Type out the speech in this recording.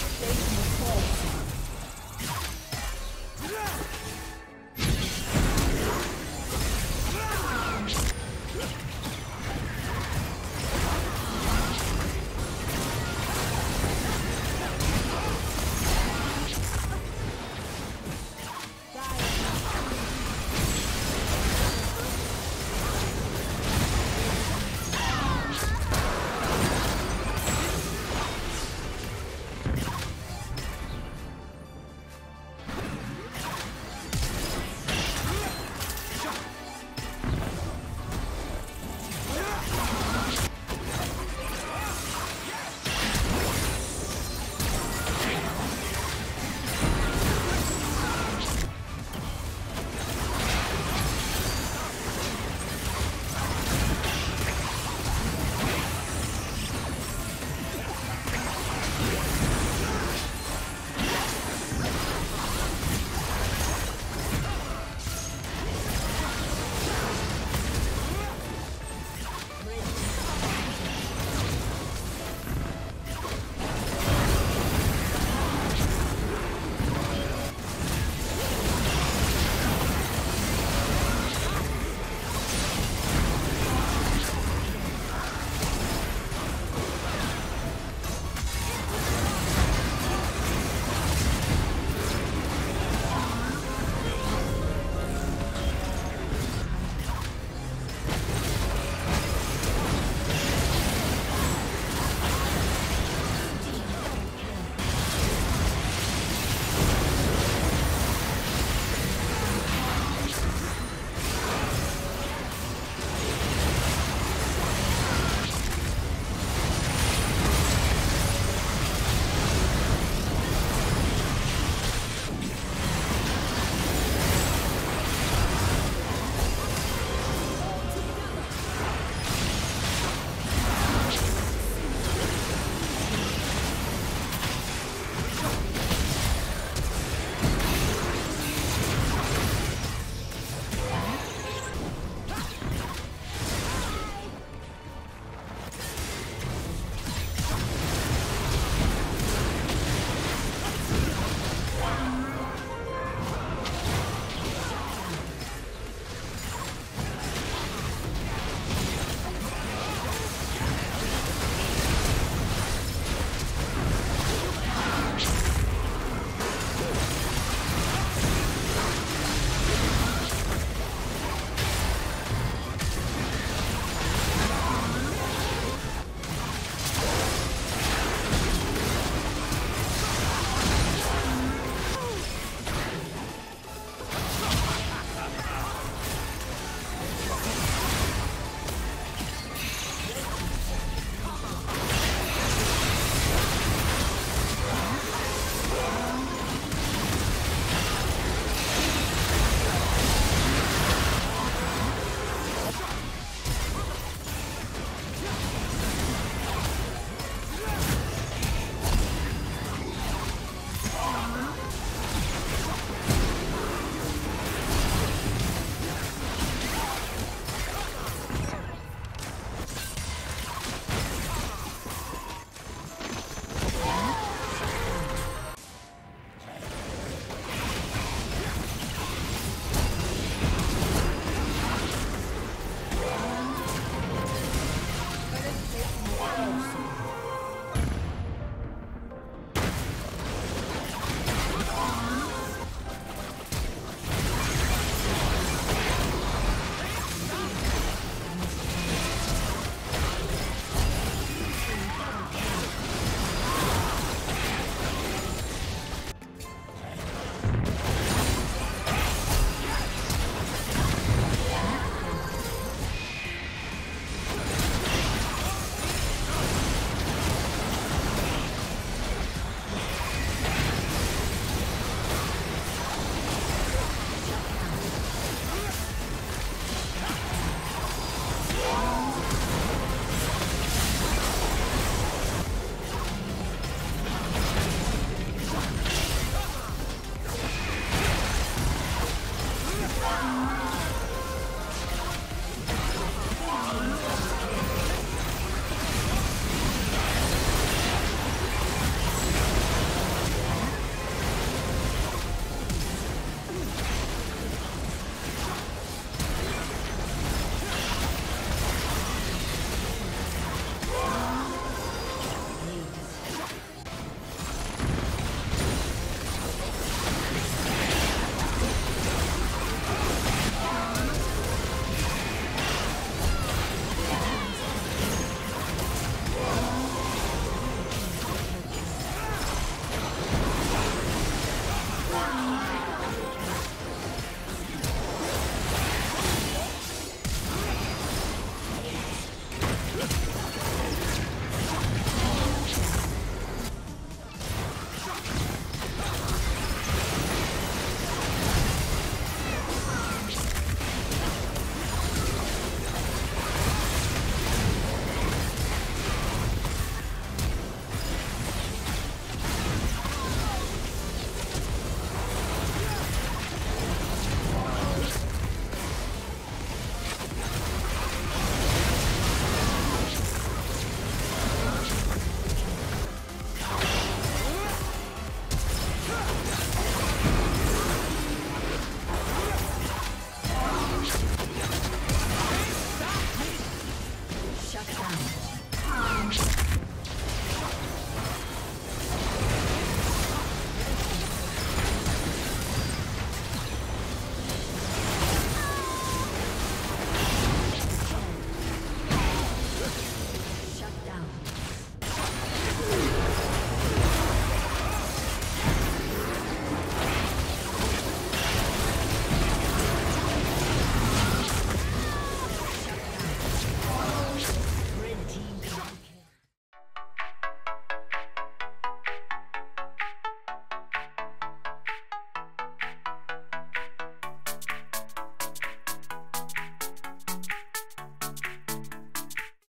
first day